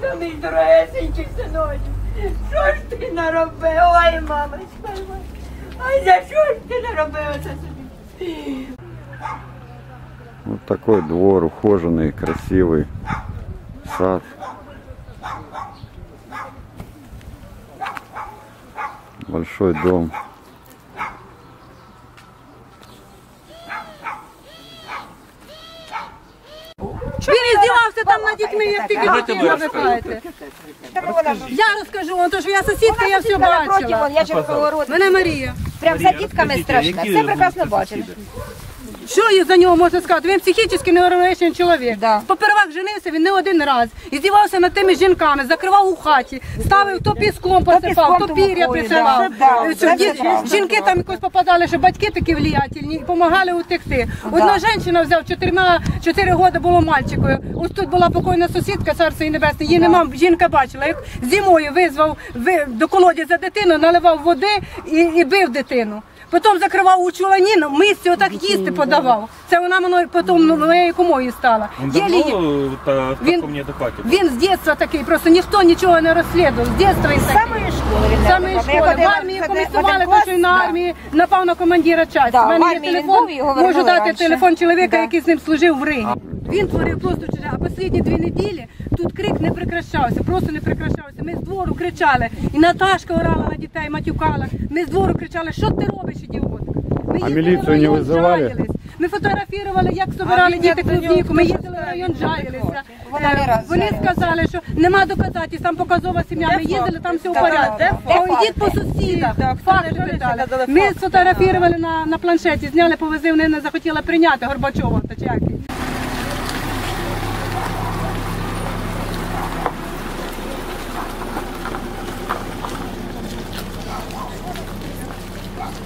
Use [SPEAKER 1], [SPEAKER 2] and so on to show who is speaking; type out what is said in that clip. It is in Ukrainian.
[SPEAKER 1] Та мій дорогесенький синочок, що ж ти наробив? Ой, мамочка, ой, ой, за що ж ти наробив це собі?
[SPEAKER 2] Вот такой двор, ухоженный, красивый сад. Большой дом.
[SPEAKER 3] Він іздівався там над дітьми, як тільки
[SPEAKER 4] Давайте
[SPEAKER 3] дитину. Я розкажу, вам, то що я сусідка, я все бачила.
[SPEAKER 5] Я через
[SPEAKER 3] Мене Марія.
[SPEAKER 5] Прям за дітками страшно. Все прекрасно бачили.
[SPEAKER 3] Що я за нього можна сказати? Він психічно неуравновешений чоловік.
[SPEAKER 5] Да.
[SPEAKER 3] Попервах женився він не один раз. І здівався над тими жінками, закривав у хаті, ставив то піском посипав, то
[SPEAKER 5] то
[SPEAKER 3] пір'я присилав.
[SPEAKER 5] да.
[SPEAKER 3] Е. Жінки там якось попадали, що батьки такі влиятельні і допомагали утекти. Одна жінка взяв чотирма, чотири роки було мальчикою. Ось тут була покойна сусідка, царство і небесне. Її нема, жінка бачила, як зимою визвав ви- до колоді за дитину, наливав води і, і бив дитину. Потім закривав у чуланіну, мисці отак їсти подавав. Це вона мною потім моєю кумою стала.
[SPEAKER 4] Он
[SPEAKER 3] Єлі-
[SPEAKER 4] давно та, в
[SPEAKER 3] Він-
[SPEAKER 4] такому неадекваті?
[SPEAKER 3] Він з дитинства такий, просто ніхто нічого не розслідував. З дитинства він такий.
[SPEAKER 5] самої школи він
[SPEAKER 3] школи. В армії комісували, то що й на армії напав на командира часті.
[SPEAKER 5] Да,
[SPEAKER 3] У мене є
[SPEAKER 5] армії він
[SPEAKER 3] телефон,
[SPEAKER 5] був, його
[SPEAKER 3] можу
[SPEAKER 5] вернули
[SPEAKER 3] дати
[SPEAKER 5] раніше.
[SPEAKER 3] телефон чоловіка,
[SPEAKER 5] Да.
[SPEAKER 3] який з ним служив в Ригі. Він творив просто чуже. А останні дві неділі тут крик не прекращався, просто не прекращався. Ми з двору кричали. І Наташка орала на дітей, матюкала. Ми з двору кричали, що ти робиш, ідіотка? Ми їздили
[SPEAKER 2] міліцію не
[SPEAKER 3] район,
[SPEAKER 2] визивали?
[SPEAKER 3] Ми фотографували, як собирали діти клубніку. Ми їздили в район.
[SPEAKER 5] Вона не раз
[SPEAKER 3] Вони сказали, що нема доказательств, там показова сім'я. Ми їздили, там все в порядку.
[SPEAKER 5] де
[SPEAKER 3] О,
[SPEAKER 5] факти?
[SPEAKER 3] йдіть по сусідах. Факти питали. Ми сфотографували на, на планшеті, зняли, повезли, вони не захотіли прийняти Горбачова. Та чи як він.